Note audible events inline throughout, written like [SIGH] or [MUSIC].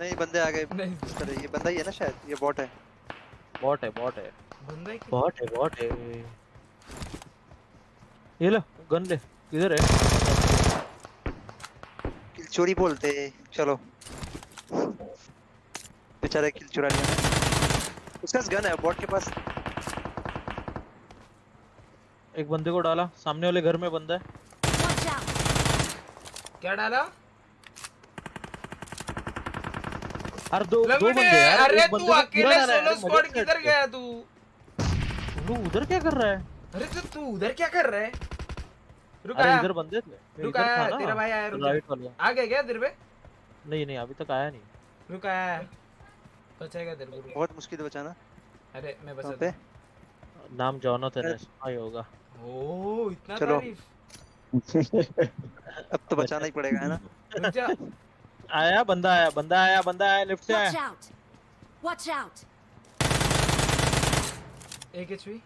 नहीं बंदे आ गए। नहीं। चलो ये बंदा ही है ना शायद ये बॉट है। बॉट है बॉट है। बंदा ही बॉट है बॉट है। ये लो गन ले किधर है। किल चोरी बोलते चलो। बेचारा किल चुरा लिया उसके गन है बॉट के पास। एक बंदे को डाला सामने वाले घर में बंदा है। क्या डाला? अरे दो दो बंदे यार अरे तू अकेले सोलो स्क्वाड किधर गया तू? तू उधर क्या कर रहा है? अरे तो तू उधर क्या कर रहा है? रुक आया। इधर बंदे थे रुक आया, तेरा भाई आया, रुक राइट वाला। आ गया क्या तेरे पे? नहीं नहीं अभी तक आया नहीं। रुक आया। बचेगा तेरे को। बहुत मुश्किल है बचाना। अरे मैं बचा पे? नाम जोनाथन है ही होगा। ओ इतना तारीफ़। [LAUGHS] अब तो बचाना ही पड़ेगा है ना? रुक जा। आया बंदा आया बंदा आया बंदा आया लेफ़्ट से Watch आया out! Watch out! एक एचपी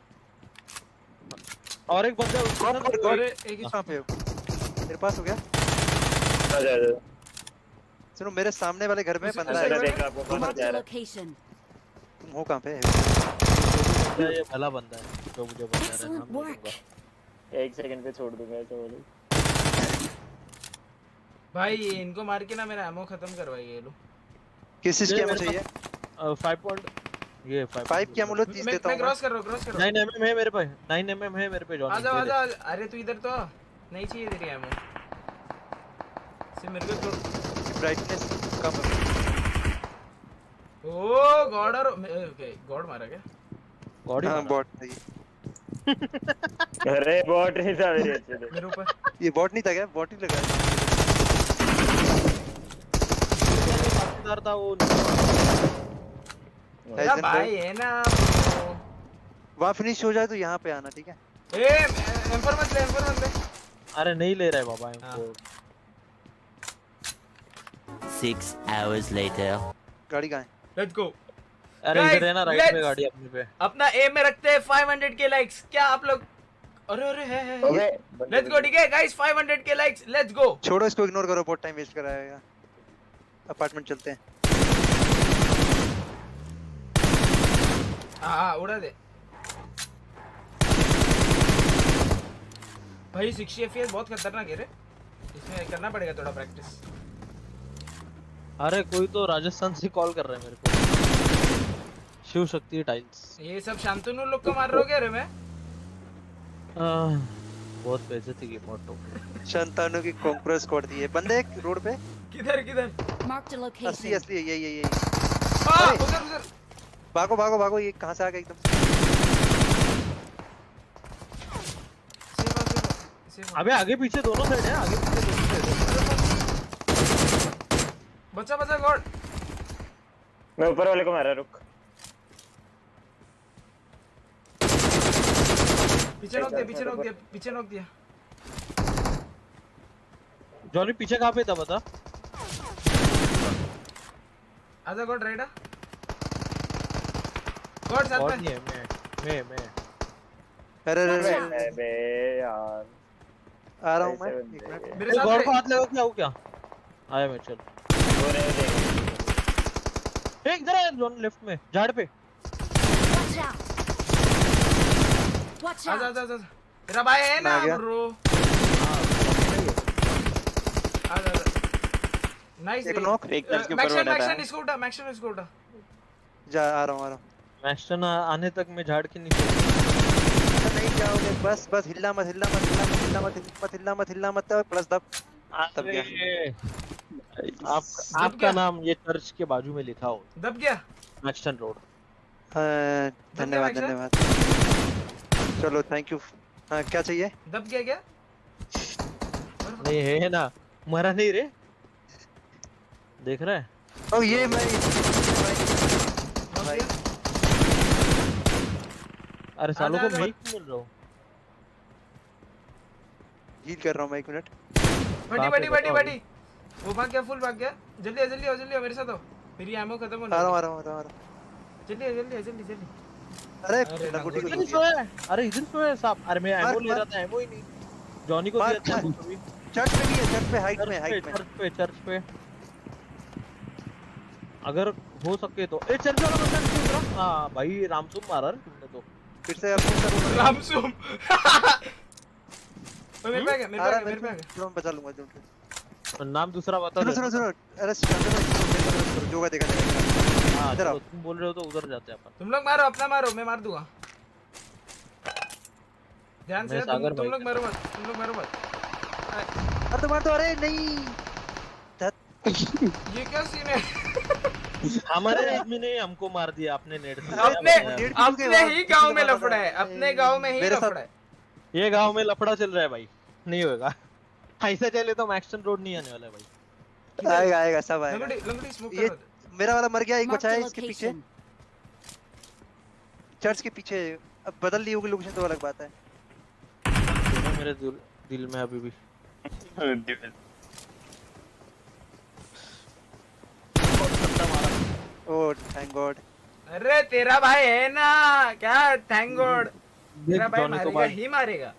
और एक बंदा उसके गॉड। अरे एक कहाँ पे हो मेरे पास हो गया आ जा, जा। सुनो मेरे सामने वाले घर में बंदा है देखा आपको कहाँ जा रहा है तुम हो कहाँ पे ये भला बंदा है जो मुझे बता रहा है। एक सेकंड पे छोड़ दूँगा ऐसा बोलो भाई ये इनको मार के ना मेरा एमो खत्म करवाइए ये लो किस चीज़ की एमो चाहिए? अ, फाइव पॉइंट ये फाइव फाइव की एमो लो तीस मैं देता मैं हूँ मैं। क्रॉस कर रहा हूँ क्रॉस कर रहा नाइन एम है मेरे पे नाइन एम है मेरे पे हूँ जॉनी आ। जाओ आ जाओ। अरे तू इधर तो। नहीं चाहिए तेरी एमो से मेरे को छोड़। ब्राइटनेस कम। है ओ गॉड और ओके गॉड मारा क्या? गॉड ही हाँ बॉट था ये। अरे बॉट नहीं था मेरे [LAUGHS] अच्छे से। मेरे ऊपर। ये बॉट नहीं था क्या? बॉट ही लगा। है। था वो है भाई है ना वो। वहाँ फिनिश हो जाए तो यहाँ पे आना ठीक है? ए एम्पर मत ले एम्पर मत ले। अरे नहीं ले रहा है बाबा हाँ। इनको Six hours later. गाड़ी कहाँ है? लेट्स गो अरे इधर है ना राइट में गाड़ी अपने पे। अपना एम में रखते हैं 500 के लाइक्स क्या आप लोग अरे अरे है है लेट्स गो ठीक है? गाइस 500 के लाइक्स लेट्स गो छोड़ो इसको इग्नोर करो बहुत टाइम वेस्ट कराएगा अपार्टमेंट चलते हैं। हाँ हाँ उड़ा दे। भाई 60 एफपीएस बहुत खतरनाक है रे। इसमें करना पड़ेगा थोड़ा प्रैक्टिस अरे कोई तो राजस्थान से कॉल कर रहा है मेरे को। शिव शक्ति टाइल्स ये सब शांतनु लोग को मार रहे हो क्या रे मैं? आह, बहुत बेइज्जती की फ़ोटो। शंतानु की कॉन्क्रेस स्क्वाड दी है बंदे एक रोड पे। किधर किधर? A असली location. असली यही यही यही हाँ अरे। उधर उधर। भागो भागो भागो ये कहाँ से आ गया एकदम आ, आ, आ। अबे आगे पीछे दोनों साइड है आगे पीछे दोनों साइड बचा बचा गॉड। मैं ऊपर वाले को मारा रुक। पीछे रोक दिया पीछे रोक दिया पीछे रोक दिया। जॉनी पीछे कहाँ पे था बता? आजा गॉड राइट गॉड साथ में। मैं मैं मैं अरे अरे अबे यार। आ रहा हूँ मैं। एक मिनट। मेरे साथ गॉड को हाथ लगा क्या हो क्या आया मैं चल। वो नहीं देख ए, इधर है जॉन लेफ़्ट में झाड़ पे। Out! Watch आजा out! आजा आजा। तेरा भाई है ना। ब्रो। आजा आजा। नाइस एक नॉक एक तरफ़ के ऊपर मैक्सन बड़ा मैक्सन इसको उठा मैक्सन इसको उठा। जा आ रहा हूँ आ रहा हूँ। मैस्टन आने तक मैं झाड़ के नीचे नहीं जाओगे बस बस हिलना मत हिलना मत हिलना मत हिलना मत मत हिलना मत हिलना मत प्लस दब तब गया। आप आपका नाम ये चर्च के बाजू में लिखा हो। दब गया। मैक्सटन रोड धन्यवाद धन्यवाद, धन्यवाद। चलो थैंक यू हाँ क्या चाहिए? दब गया क्या? नहीं है ना। मरा नहीं रे। देख रहा है? ओ ये मैं भाई। अरे सालों को मैं मिल रहा हूँ। हील कर रहा हूँ मैं एक मिनट बड़ी बड़ी बड़ी बड़ी वो भाग गया फुल भाग गया। जल्दी जल्दी आओ जल्दी आओ मेरे साथ आओ। मेरी एमो खत्म होने आ रहा हूँ। आ रहा हूँ आ रहा हूँ, आ रहा हूँ जल्दी जल्दी जल्दी जल्दी अरे को इधर सोया है। अरे इधर सोया है साहब। अरे मैं एमो ले रहा था एमो ही नहीं। जॉनी को दिया था चर्च पे भी है चर्च पे हाइट में हाइट में। चर्च पे चर्च पे। अगर हो सके तो। ए चल चलो बंदा उतरा हाँ भाई रामसुम मारा रे तुमने तो। फिर से? रामसुम। मेरे पे आ गया मेरे पे आ गया मेरे पे आ गया। को, मैं बचा लूँगा तुमसे नाम दूसरा बता सुनो दे। सुनो सुनो अरे मेरे जो होगा देखा हाँ इधर आओ। तुम बोल रहे हो तो उधर जाते हैं अपन। तुम लोग मारो अपना मारो मैं मार दूँगा। ध्यान से तुम लोग मारो मत तुम लोग मारो मत। अरे तो मार दो अरे नहीं। ये क्या सीन है? हमारे आदमी ने हमको मार दिया अपने नेट से अपने डेढ़ अपने ही गाँव में लफड़ा है अपने गाँव में ही लफड़ा है। ये गाँव में लफड़ा चल रहा है भाई नहीं होगा ऐसे चले तो मैक्सन रोड नहीं आने वाला है भाई। [LAUGHS] आएगा आएगा सब आएगा। लंगड़ी लंगड़ी स्मोक ये मेरा वाला मर गया एक बचा है इसके पीछे। चर्च के पीछे अब बदल ली होगी लोकेशन तो अलग बात है। मेरे दिल में अभी भी [LAUGHS] ओह थैंक गॉड। अरे तेरा भाई है ना। क्या थैंक गॉड तेरा भाई मारेगा ही मारेगा।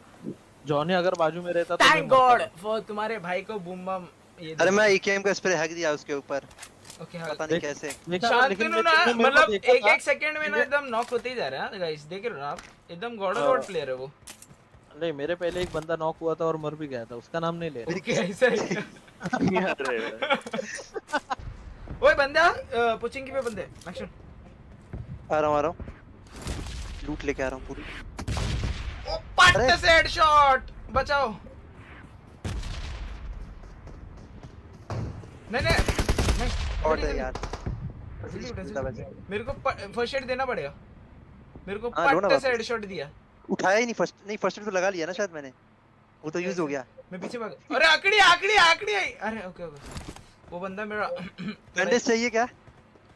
जॉनी अगर बाजू में रहता तो थैंक गॉड फॉर तुम्हारे भाई को बूम बम अरे मैं ईकेएम का स्प्रे हैक दिया उसके ऊपर। ओके हाँ। पता नहीं कैसे। शांतनु ना मतलब एक एक सेकंड में ना एकदम नॉक होते ही जा रहा है गाइस देख रहे हो आप? एकदम गॉड। गॉड प्लेयर है वो। नहीं मेरे पहले एक बंदा नॉक हुआ था और मर भी गया था उसका नाम नहीं ले रहे। ओके ऐसा है ओए बंदा पुचिंग पे बंदे एक्शन आ रहा हूँ आ रहा हूँ। लूट लेके आ रहा हूँ पूरी। ओ पट से हेडशॉट बचाओ। नहीं नहीं नहीं और जल्दी, यार। मेरे को फ़र्स्ट एड देना पड़ेगा। मेरे को हाँ, पट से हेडशॉट दिया। उठाया ही नहीं फ़र्स्ट नहीं फ़र्स्ट तो लगा लिया ना शायद मैंने। वो तो यूज़ हो गया। मैं पीछे भाग अरे आकड़ी आकड़ी आकड़ी आई। अरे ओके ओके वो बंदा मेरा बैंडेज [COUGHS] चाहिए क्या?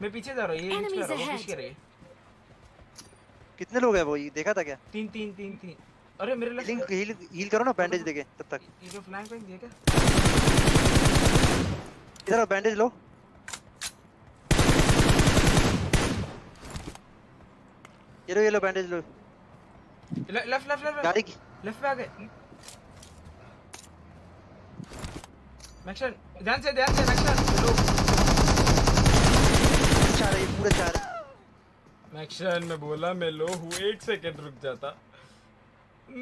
मैं पीछे जा रहा हूँ ये कर रहा हूँ push कर रही कितने लोग हैं वो? ये देखा था क्या? तीन तीन तीन तीन। अरे मेरे लग हील हील करो ना बैंडेज देके तब तक। ये जो फ्लैंक वैंक दिया क्या इधर बैंडेज लो। ये लो ये लो बैंडेज लो। लेफ़्ट लेफ़्ट लेफ़्ट गाड़ी की। लेफ़्ट पे आ गए। मैक्सन ध्यान से ध्यान से मैक्सन लो चार है ये पूरे चार। मैक्सन मैं बोला मैं लो हूँ एक सेकंड रुक जाता।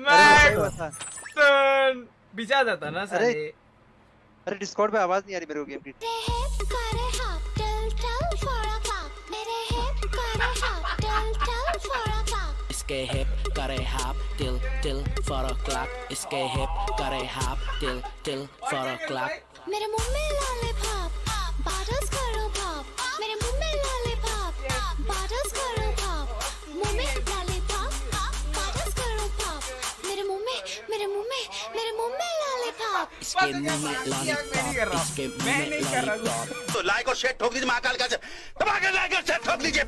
मैक्सन बिचा जाता ना साले। अरे डिस्कॉर्ड पे आवाज़ नहीं आ रही मेरे को गेम की। इसके हिप करे hop till till four o'clock इसके हिप करे hop till till four o'clock मेरे मुँह में लॉलीपॉप बाटल्स करो पॉप मेरे मुँह में लॉलीपॉप बाटल्स करो पॉप मुँह में लॉलीपॉप बाटल्स करो पॉप मेरे मुँह में मेरे मुँह में मेरे मुँह में लॉलीपॉप इसके मुँह में लॉलीपॉप इसके मुँह मैं कर रहा तो लाइक और शेयर ठोक दीजिए महाकाल का। दबा के लाइक और शेयर ठोक दीजिए।